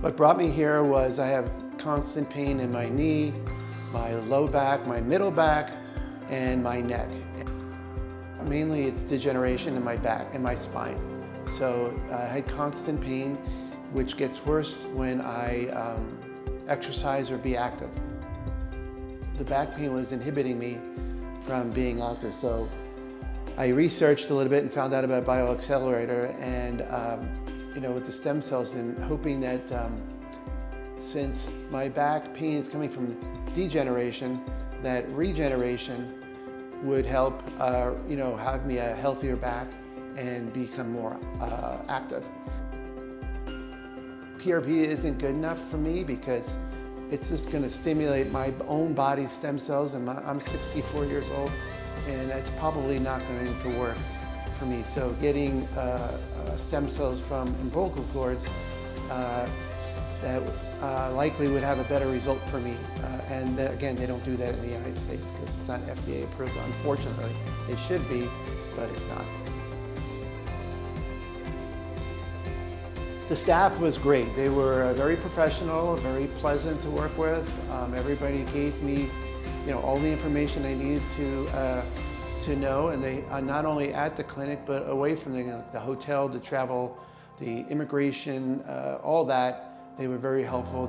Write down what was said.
What brought me here was I have constant pain in my knee, my low back, my middle back, and my neck. Mainly it's degeneration in my back and my spine. So I had constant pain, which gets worse when I um, exercise or be active. The back pain was inhibiting me from being active. So I researched a little bit and found out about BioXcellerator and um, you know, with the stem cells and hoping that um, since my back pain is coming from degeneration, that regeneration would help, uh, you know, have me a healthier back and become more uh, active. PRP isn't good enough for me because it's just going to stimulate my own body stem cells and my, I'm 64 years old and it's probably not going to work for me. So getting uh, uh, stem cells from umbilical cords uh, that uh, likely would have a better result for me. And again, they don't do that in the United States because it's not FDA approved, unfortunately. It should be, but it's not. The staff was great. They were very professional, very pleasant to work with. Um, everybody gave me, you know, all the information I needed to uh, to know, and they uh, not only at the clinic but away from the, the hotel, the travel, the immigration, uh, all that. They were very helpful.